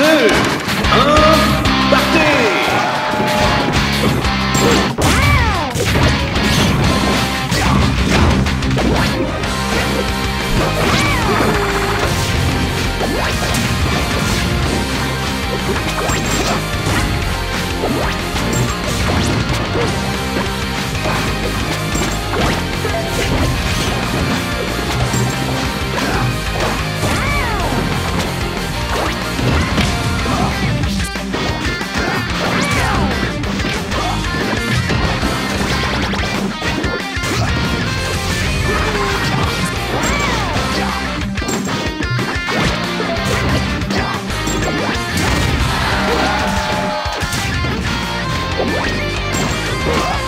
2, 1, partez. Yeah.